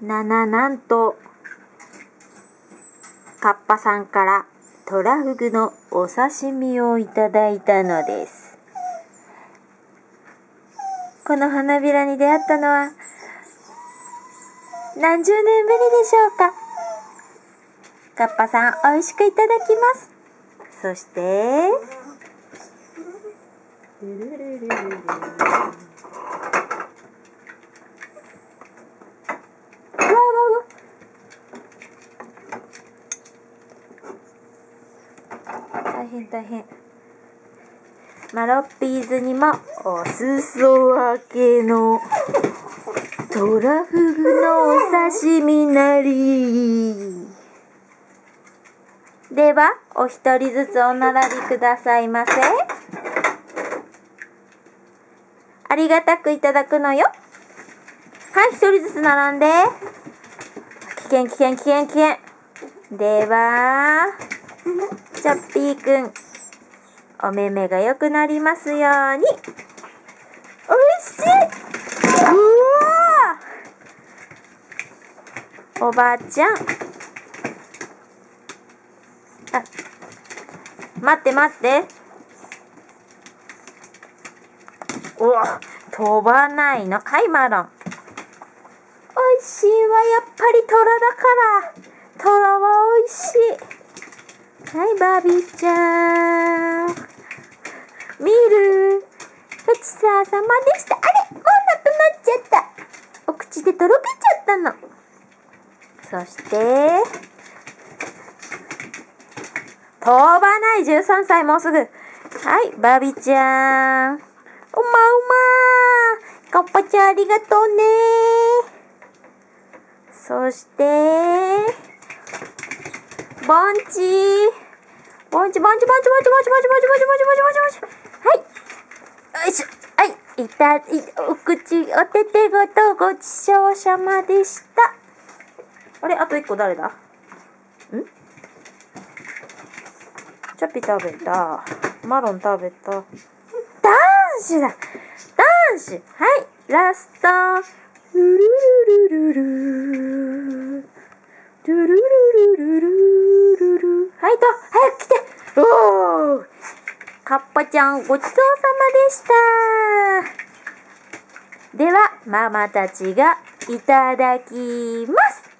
なななんと、カッパさんからトラフグのお刺身をいただいたのです。この花びらに出会ったのは、何十年ぶりでしょうか。カッパさん、美味しくいただきます。そして、ルルルルルル大変大変。マロッピーズにもお裾分けのトラフグのお刺身なり。ではお一人ずつお並びくださいませ。ありがたくいただくのよ。はい一人ずつ並んで。危険危険危険危険。ではャッピーくん、お目目が良くなりますように。おいしいうわおばあちゃん。あ、待って待って。うわ、飛ばないの。はい、マロン。おいしいわ、やっぱりトラだから。トラはおいしい。はい、バービーちゃん。見るごちそうさまでした。あれもうなくなっちゃった。お口でとろけちゃったの。そして、飛ばない13歳もうすぐ。はい、バービーちゃん。うまうまカッパちゃんありがとうねそして、ボンチボンチボンチボンチボンチボンチボンチボンチボンチボンチボンチはいよいしょはいいたいお口お手手ごとごちそうさまでしたあれあと一個誰だんチャピ食べたマロン食べた男子だ男子はいラストルルルルルルルルルルルルルはいと、早く来ておーカッパちゃん、ごちそうさまでした。では、ママたちがいただきます。